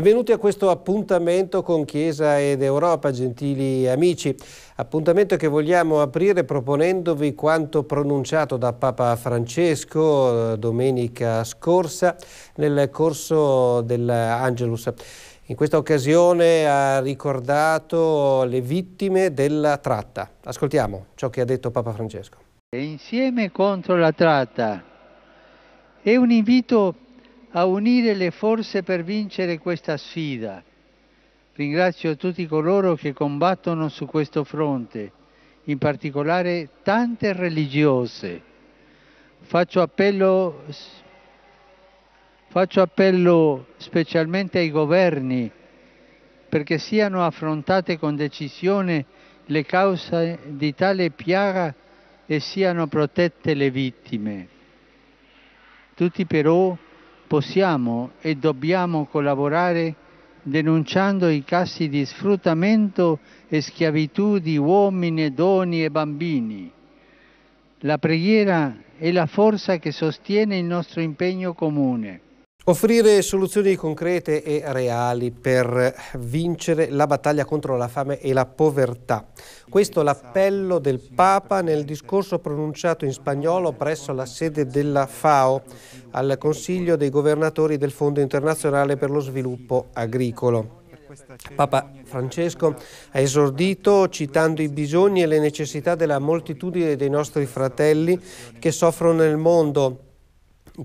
Benvenuti a questo appuntamento con Chiesa ed Europa, gentili amici. Appuntamento che vogliamo aprire proponendovi quanto pronunciato da Papa Francesco eh, domenica scorsa nel corso dell'Angelus. In questa occasione ha ricordato le vittime della tratta. Ascoltiamo ciò che ha detto Papa Francesco. Insieme contro la tratta è un invito a unire le forze per vincere questa sfida. Ringrazio tutti coloro che combattono su questo fronte, in particolare tante religiose. Faccio appello, faccio appello specialmente ai governi perché siano affrontate con decisione le cause di tale piaga e siano protette le vittime. Tutti però possiamo e dobbiamo collaborare denunciando i casi di sfruttamento e schiavitù di uomini, donne e bambini. La preghiera è la forza che sostiene il nostro impegno comune. Offrire soluzioni concrete e reali per vincere la battaglia contro la fame e la povertà. Questo è l'appello del Papa nel discorso pronunciato in spagnolo presso la sede della FAO al Consiglio dei governatori del Fondo internazionale per lo sviluppo agricolo. Papa Francesco ha esordito citando i bisogni e le necessità della moltitudine dei nostri fratelli che soffrono nel mondo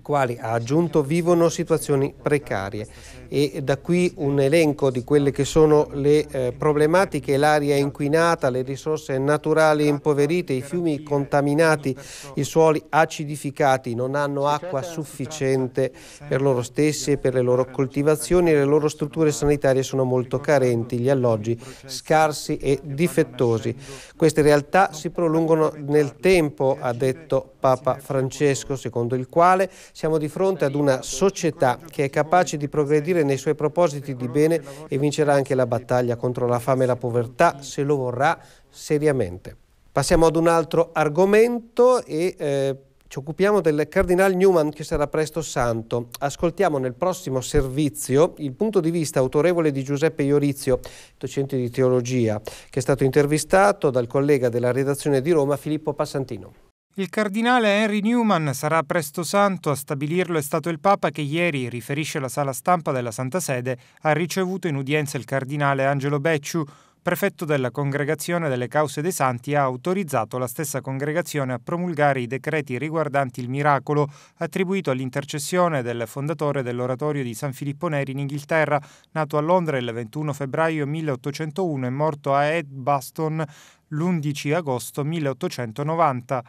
quali ha aggiunto vivono situazioni precarie e da qui un elenco di quelle che sono le eh, problematiche, l'aria inquinata, le risorse naturali impoverite, i fiumi contaminati, i suoli acidificati, non hanno acqua sufficiente per loro stessi e per le loro coltivazioni, le loro strutture sanitarie sono molto carenti, gli alloggi scarsi e difettosi. Queste realtà si prolungano nel tempo, ha detto Papa Francesco, secondo il quale siamo di fronte ad una società che è capace di progredire nei suoi propositi di bene e vincerà anche la battaglia contro la fame e la povertà se lo vorrà seriamente. Passiamo ad un altro argomento e eh, ci occupiamo del Cardinal Newman che sarà presto santo. Ascoltiamo nel prossimo servizio il punto di vista autorevole di Giuseppe Iorizio, docente di teologia, che è stato intervistato dal collega della redazione di Roma Filippo Passantino. Il cardinale Henry Newman sarà presto santo, a stabilirlo è stato il Papa che ieri, riferisce la sala stampa della Santa Sede, ha ricevuto in udienza il cardinale Angelo Becciu, prefetto della Congregazione delle Cause dei Santi, ha autorizzato la stessa congregazione a promulgare i decreti riguardanti il miracolo attribuito all'intercessione del fondatore dell'oratorio di San Filippo Neri in Inghilterra, nato a Londra il 21 febbraio 1801 e morto a Edgbaston l'11 agosto 1890.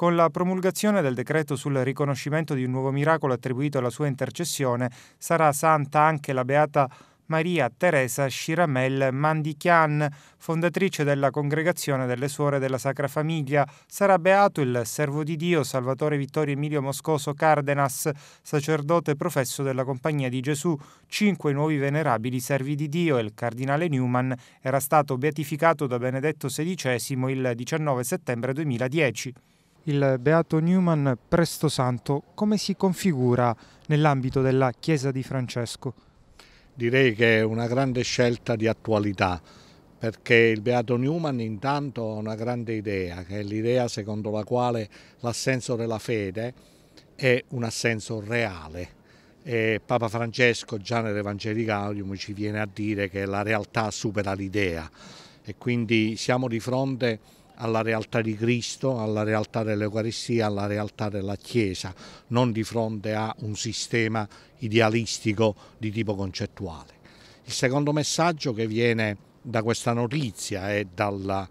Con la promulgazione del decreto sul riconoscimento di un nuovo miracolo attribuito alla sua intercessione, sarà santa anche la beata Maria Teresa Shiramel Mandichian, fondatrice della Congregazione delle Suore della Sacra Famiglia. Sarà beato il servo di Dio Salvatore Vittorio Emilio Moscoso Cardenas, sacerdote professo della Compagnia di Gesù. Cinque nuovi venerabili servi di Dio il cardinale Newman era stato beatificato da Benedetto XVI il 19 settembre 2010 il Beato Newman Presto Santo come si configura nell'ambito della Chiesa di Francesco? Direi che è una grande scelta di attualità perché il Beato Newman intanto ha una grande idea, che è l'idea secondo la quale l'assenso della fede è un assenso reale. E Papa Francesco già nell'Evangelicarium ci viene a dire che la realtà supera l'idea e quindi siamo di fronte a alla realtà di Cristo, alla realtà dell'Eucaristia, alla realtà della Chiesa, non di fronte a un sistema idealistico di tipo concettuale. Il secondo messaggio che viene da questa notizia e dalla,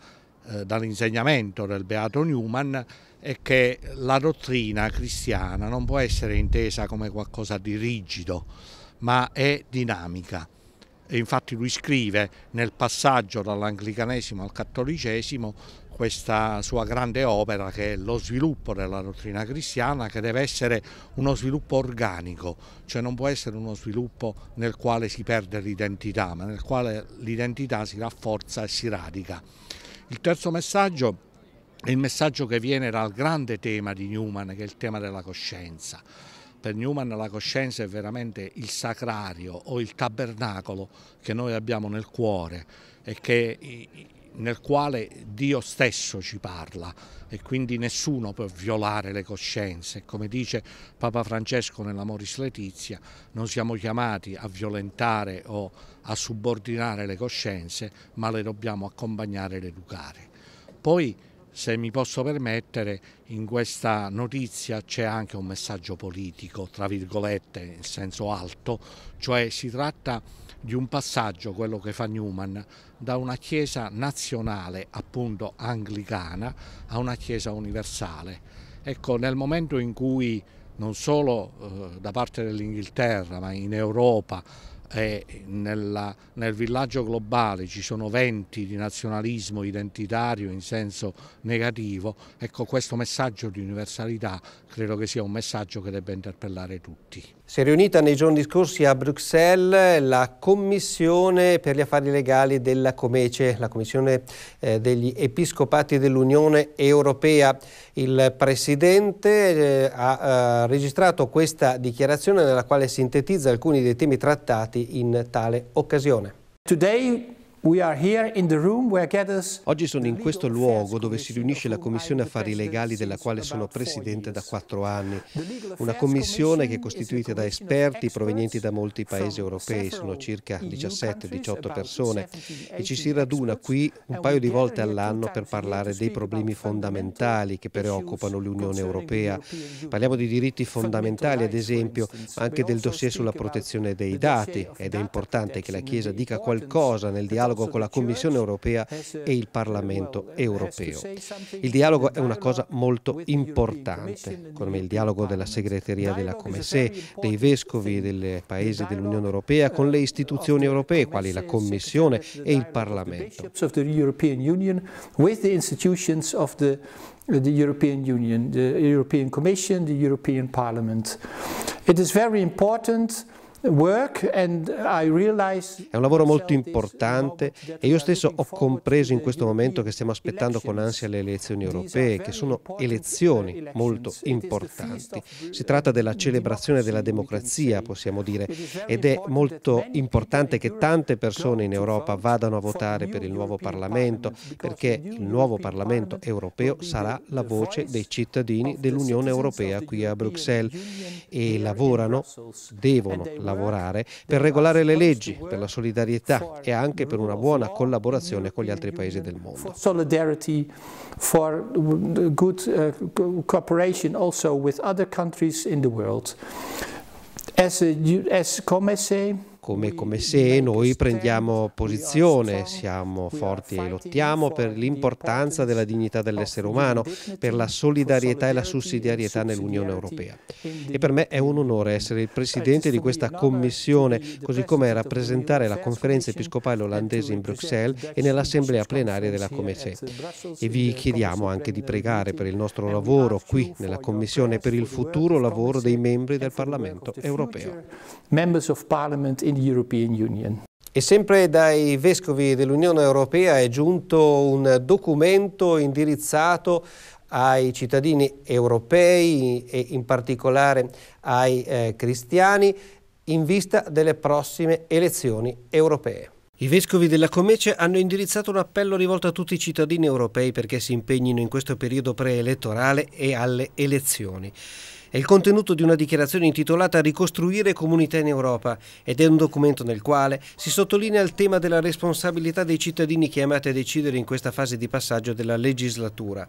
eh, dall'insegnamento del Beato Newman è che la dottrina cristiana non può essere intesa come qualcosa di rigido, ma è dinamica. E infatti lui scrive nel passaggio dall'anglicanesimo al cattolicesimo questa sua grande opera che è lo sviluppo della dottrina cristiana che deve essere uno sviluppo organico, cioè non può essere uno sviluppo nel quale si perde l'identità, ma nel quale l'identità si rafforza e si radica. Il terzo messaggio è il messaggio che viene dal grande tema di Newman, che è il tema della coscienza. Per Newman la coscienza è veramente il sacrario o il tabernacolo che noi abbiamo nel cuore e che nel quale Dio stesso ci parla e quindi nessuno può violare le coscienze. Come dice Papa Francesco nell'Amoris Letizia, non siamo chiamati a violentare o a subordinare le coscienze, ma le dobbiamo accompagnare ed educare. Poi, se mi posso permettere, in questa notizia c'è anche un messaggio politico, tra virgolette, in senso alto, cioè si tratta di un passaggio, quello che fa Newman, da una chiesa nazionale, appunto anglicana, a una chiesa universale. Ecco, nel momento in cui non solo eh, da parte dell'Inghilterra, ma in Europa e nella, nel villaggio globale ci sono venti di nazionalismo identitario in senso negativo, ecco questo messaggio di universalità credo che sia un messaggio che debba interpellare tutti. Si è riunita nei giorni scorsi a Bruxelles la Commissione per gli affari legali della Comece, la Commissione eh, degli Episcopati dell'Unione Europea. Il Presidente eh, ha eh, registrato questa dichiarazione nella quale sintetizza alcuni dei temi trattati in tale occasione. Today Oggi sono in questo luogo dove si riunisce la Commissione Affari Legali della quale sono presidente da quattro anni. Una commissione che è costituita da esperti provenienti da molti paesi europei, sono circa 17-18 persone e ci si raduna qui un paio di volte all'anno per parlare dei problemi fondamentali che preoccupano l'Unione Europea. Parliamo di diritti fondamentali, ad esempio, ma anche del dossier sulla protezione dei dati ed è importante che la Chiesa dica qualcosa nel dialogo dialogo con la Commissione europea e il Parlamento europeo. Il dialogo è una cosa molto importante, come il dialogo della segreteria della Comesse, dei vescovi dei paesi dell'Unione europea con le istituzioni europee, quali la Commissione e il Parlamento. the European Union, the European Commission, the European Parliament. It is very important è un lavoro molto importante e io stesso ho compreso in questo momento che stiamo aspettando con ansia le elezioni europee, che sono elezioni molto importanti. Si tratta della celebrazione della democrazia, possiamo dire, ed è molto importante che tante persone in Europa vadano a votare per il nuovo Parlamento, perché il nuovo Parlamento europeo sarà la voce dei cittadini dell'Unione Europea qui a Bruxelles e lavorano, devono lavorare lavorare per regolare le leggi, per la solidarietà e anche per una buona collaborazione con gli altri paesi del mondo. for good uh, cooperation also with other countries in the world. As, a, as Comesse, come, come se noi prendiamo posizione, siamo forti e lottiamo per l'importanza della dignità dell'essere umano, per la solidarietà e la sussidiarietà nell'Unione Europea. E per me è un onore essere il presidente di questa commissione, così come rappresentare la conferenza episcopale olandese in Bruxelles e nell'assemblea plenaria della Comesse. E vi chiediamo anche di pregare per il nostro lavoro qui nella commissione e per il futuro lavoro dei membri del Parlamento europeo. European Union. E sempre dai vescovi dell'Unione Europea è giunto un documento indirizzato ai cittadini europei e in particolare ai eh, cristiani in vista delle prossime elezioni europee. I vescovi della Comece hanno indirizzato un appello rivolto a tutti i cittadini europei perché si impegnino in questo periodo preelettorale e alle elezioni. È il contenuto di una dichiarazione intitolata Ricostruire comunità in Europa ed è un documento nel quale si sottolinea il tema della responsabilità dei cittadini chiamati a decidere in questa fase di passaggio della legislatura.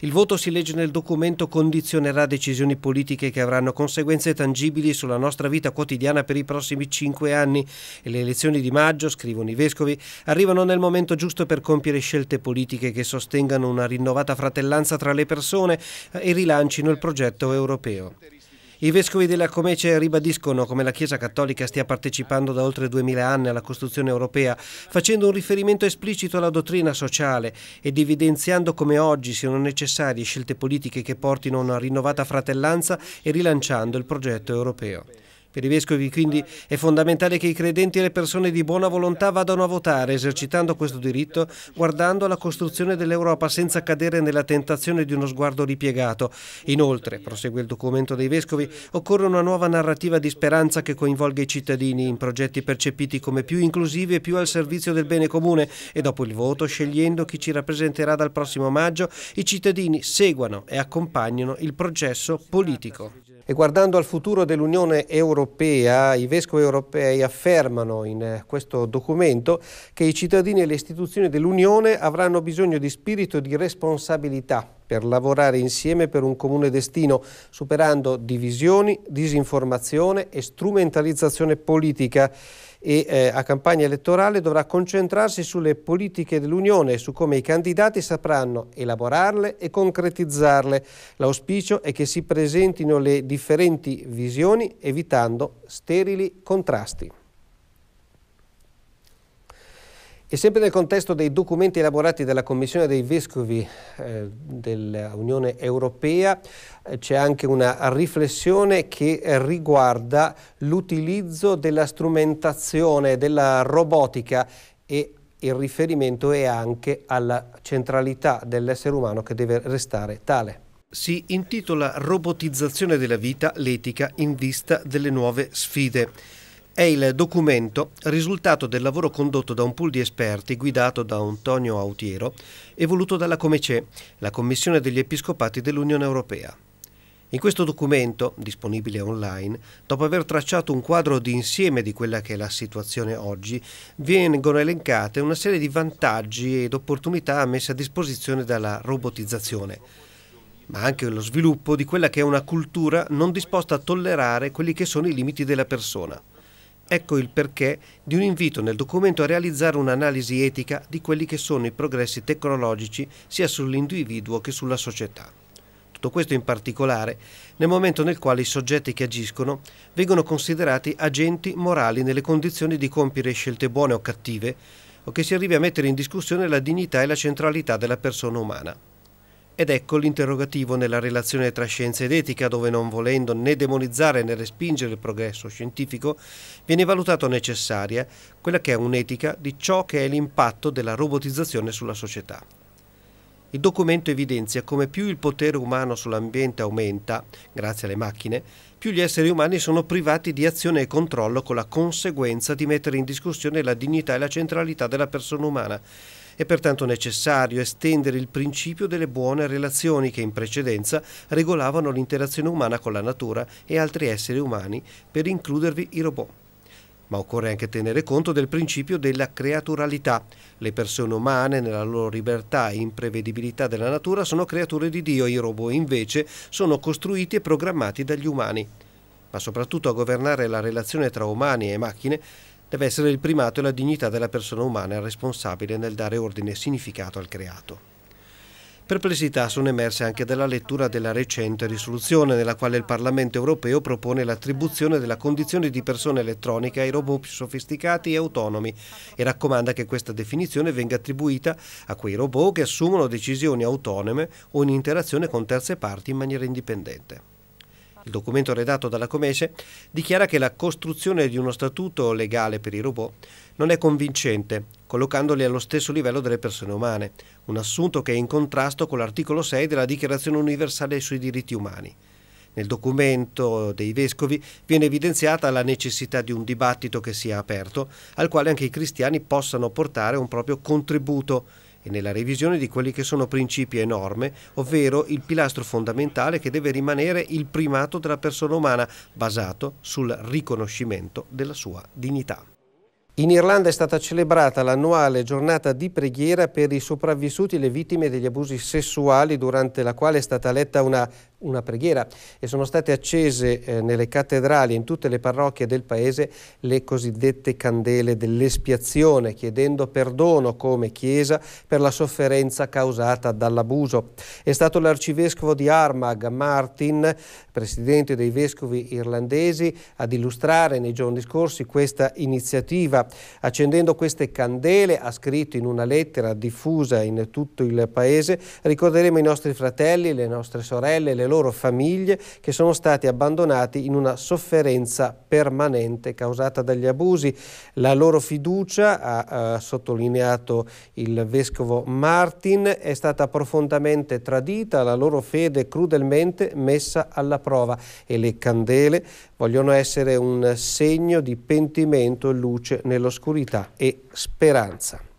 Il voto, si legge nel documento, condizionerà decisioni politiche che avranno conseguenze tangibili sulla nostra vita quotidiana per i prossimi cinque anni e le elezioni di maggio, scrivono i vescovi, arrivano nel momento giusto per compiere scelte politiche che sostengano una rinnovata fratellanza tra le persone e rilancino il progetto europeo. I vescovi della Comece ribadiscono come la Chiesa Cattolica stia partecipando da oltre duemila anni alla Costruzione europea, facendo un riferimento esplicito alla dottrina sociale ed evidenziando come oggi siano necessarie scelte politiche che portino a una rinnovata fratellanza e rilanciando il progetto europeo. Per i vescovi quindi è fondamentale che i credenti e le persone di buona volontà vadano a votare, esercitando questo diritto, guardando alla costruzione dell'Europa senza cadere nella tentazione di uno sguardo ripiegato. Inoltre, prosegue il documento dei vescovi, occorre una nuova narrativa di speranza che coinvolga i cittadini in progetti percepiti come più inclusivi e più al servizio del bene comune e dopo il voto, scegliendo chi ci rappresenterà dal prossimo maggio, i cittadini seguano e accompagnino il processo politico. E guardando al futuro dell'Unione Europea, i vescovi europei affermano in eh, questo documento che i cittadini e le istituzioni dell'Unione avranno bisogno di spirito di responsabilità per lavorare insieme per un comune destino, superando divisioni, disinformazione e strumentalizzazione politica e eh, a campagna elettorale dovrà concentrarsi sulle politiche dell'Unione e su come i candidati sapranno elaborarle e concretizzarle. L'auspicio è che si presentino le differenti visioni evitando sterili contrasti. E sempre nel contesto dei documenti elaborati dalla Commissione dei Vescovi eh, dell'Unione Europea eh, c'è anche una riflessione che riguarda l'utilizzo della strumentazione, della robotica e il riferimento è anche alla centralità dell'essere umano che deve restare tale. Si intitola Robotizzazione della vita, l'etica in vista delle nuove sfide. È il documento risultato del lavoro condotto da un pool di esperti guidato da Antonio Autiero e voluto dalla Comece, la Commissione degli Episcopati dell'Unione Europea. In questo documento, disponibile online, dopo aver tracciato un quadro di insieme di quella che è la situazione oggi, vengono elencate una serie di vantaggi ed opportunità messe a disposizione dalla robotizzazione, ma anche lo sviluppo di quella che è una cultura non disposta a tollerare quelli che sono i limiti della persona. Ecco il perché di un invito nel documento a realizzare un'analisi etica di quelli che sono i progressi tecnologici sia sull'individuo che sulla società. Tutto questo in particolare nel momento nel quale i soggetti che agiscono vengono considerati agenti morali nelle condizioni di compiere scelte buone o cattive o che si arrivi a mettere in discussione la dignità e la centralità della persona umana. Ed ecco l'interrogativo nella relazione tra scienza ed etica, dove non volendo né demonizzare né respingere il progresso scientifico, viene valutato necessaria quella che è un'etica di ciò che è l'impatto della robotizzazione sulla società. Il documento evidenzia come più il potere umano sull'ambiente aumenta, grazie alle macchine, più gli esseri umani sono privati di azione e controllo con la conseguenza di mettere in discussione la dignità e la centralità della persona umana è pertanto necessario estendere il principio delle buone relazioni che in precedenza regolavano l'interazione umana con la natura e altri esseri umani per includervi i robot. Ma occorre anche tenere conto del principio della creaturalità. Le persone umane, nella loro libertà e imprevedibilità della natura, sono creature di Dio, i robot invece sono costruiti e programmati dagli umani. Ma soprattutto a governare la relazione tra umani e macchine deve essere il primato e la dignità della persona umana responsabile nel dare ordine e significato al creato. Perplessità sono emerse anche dalla lettura della recente risoluzione nella quale il Parlamento europeo propone l'attribuzione della condizione di persona elettronica ai robot più sofisticati e autonomi e raccomanda che questa definizione venga attribuita a quei robot che assumono decisioni autonome o in interazione con terze parti in maniera indipendente. Il documento redatto dalla Comesce dichiara che la costruzione di uno statuto legale per i robot non è convincente, collocandoli allo stesso livello delle persone umane, un assunto che è in contrasto con l'articolo 6 della Dichiarazione universale sui diritti umani. Nel documento dei vescovi viene evidenziata la necessità di un dibattito che sia aperto, al quale anche i cristiani possano portare un proprio contributo e nella revisione di quelli che sono principi e norme, ovvero il pilastro fondamentale che deve rimanere il primato della persona umana basato sul riconoscimento della sua dignità. In Irlanda è stata celebrata l'annuale giornata di preghiera per i sopravvissuti e le vittime degli abusi sessuali, durante la quale è stata letta una una preghiera e sono state accese eh, nelle cattedrali in tutte le parrocchie del paese le cosiddette candele dell'espiazione, chiedendo perdono come Chiesa per la sofferenza causata dall'abuso. È stato l'arcivescovo di Armagh, Martin, presidente dei vescovi irlandesi, ad illustrare nei giorni scorsi questa iniziativa. Accendendo queste candele, ha scritto in una lettera diffusa in tutto il paese, ricorderemo i nostri fratelli, le nostre sorelle, le le loro famiglie che sono stati abbandonati in una sofferenza permanente causata dagli abusi. La loro fiducia, ha, ha sottolineato il vescovo Martin, è stata profondamente tradita, la loro fede crudelmente messa alla prova e le candele vogliono essere un segno di pentimento, luce nell'oscurità e speranza.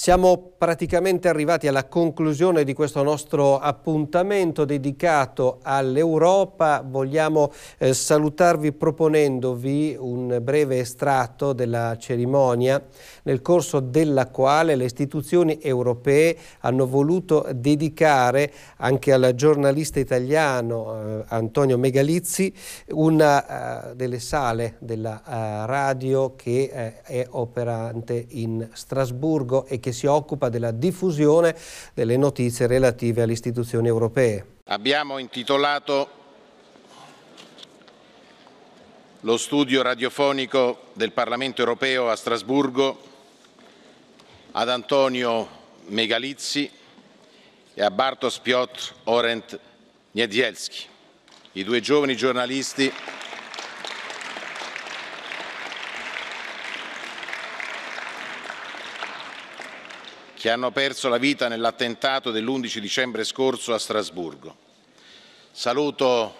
Siamo praticamente arrivati alla conclusione di questo nostro appuntamento dedicato all'Europa. Vogliamo eh, salutarvi proponendovi un breve estratto della cerimonia nel corso della quale le istituzioni europee hanno voluto dedicare anche al giornalista italiano eh, Antonio Megalizzi una uh, delle sale della uh, radio che uh, è operante in Strasburgo e che si occupa della diffusione delle notizie relative alle istituzioni europee. Abbiamo intitolato lo studio radiofonico del Parlamento europeo a Strasburgo ad Antonio Megalizzi e a Bartosz Piotr Orent Niedzielski, i due giovani giornalisti che hanno perso la vita nell'attentato dell'11 dicembre scorso a Strasburgo. Saluto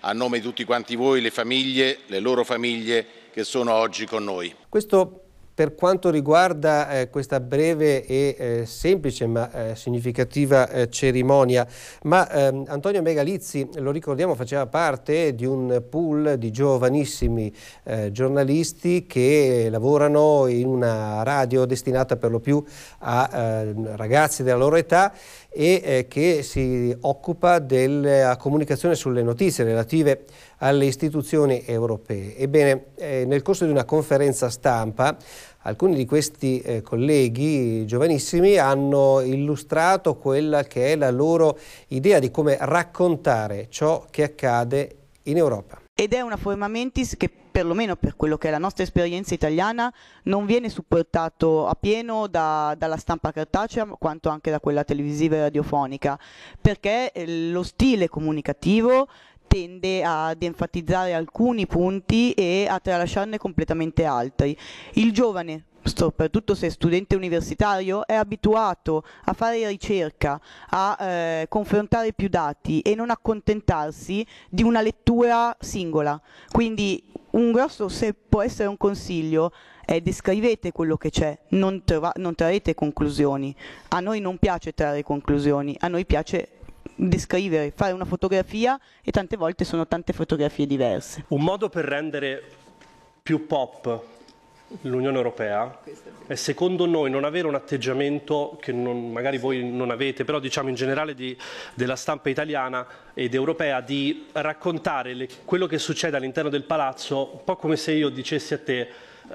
a nome di tutti quanti voi le famiglie, le loro famiglie che sono oggi con noi. Questo per quanto riguarda eh, questa breve e eh, semplice ma eh, significativa eh, cerimonia, ma ehm, Antonio Megalizzi, lo ricordiamo, faceva parte di un pool di giovanissimi eh, giornalisti che lavorano in una radio destinata per lo più a ehm, ragazzi della loro età e eh, che si occupa della comunicazione sulle notizie relative alle istituzioni europee. Ebbene, eh, nel corso di una conferenza stampa alcuni di questi eh, colleghi giovanissimi hanno illustrato quella che è la loro idea di come raccontare ciò che accade in Europa. Ed è una forma mentis che perlomeno per quello che è la nostra esperienza italiana non viene supportato a pieno da, dalla stampa cartacea quanto anche da quella televisiva e radiofonica perché eh, lo stile comunicativo tende ad enfatizzare alcuni punti e a tralasciarne completamente altri. Il giovane soprattutto se è studente universitario, è abituato a fare ricerca, a eh, confrontare più dati e non accontentarsi di una lettura singola. Quindi un grosso, se può essere un consiglio, è descrivete quello che c'è, non, non trarrete conclusioni. A noi non piace trarre conclusioni, a noi piace descrivere, fare una fotografia e tante volte sono tante fotografie diverse. Un modo per rendere più pop l'Unione Europea è secondo noi non avere un atteggiamento che non, magari voi non avete, però diciamo in generale di, della stampa italiana ed europea di raccontare le, quello che succede all'interno del palazzo un po' come se io dicessi a te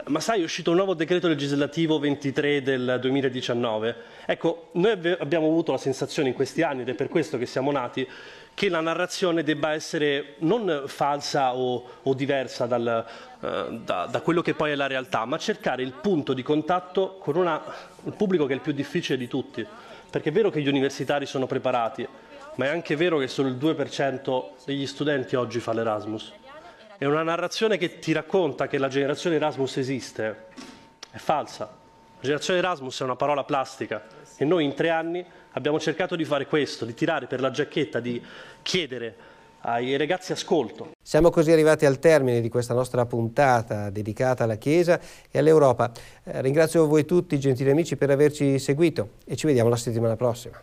ma sai è uscito un nuovo decreto legislativo 23 del 2019 ecco noi abbiamo avuto la sensazione in questi anni ed è per questo che siamo nati che la narrazione debba essere non falsa o, o diversa dal, eh, da, da, quello che poi è la realtà, ma cercare il punto di contatto con una, il pubblico che è il più difficile di tutti. Perché è vero che gli universitari sono preparati, ma è anche vero che solo il 2% degli studenti oggi fa l'Erasmus. E una narrazione che ti racconta che la generazione Erasmus esiste è falsa. Generazione Erasmus è una parola plastica e noi in tre anni abbiamo cercato di fare questo, di tirare per la giacchetta, di chiedere ai ragazzi ascolto. Siamo così arrivati al termine di questa nostra puntata dedicata alla Chiesa e all'Europa. Eh, ringrazio voi tutti, gentili amici, per averci seguito e ci vediamo la settimana prossima.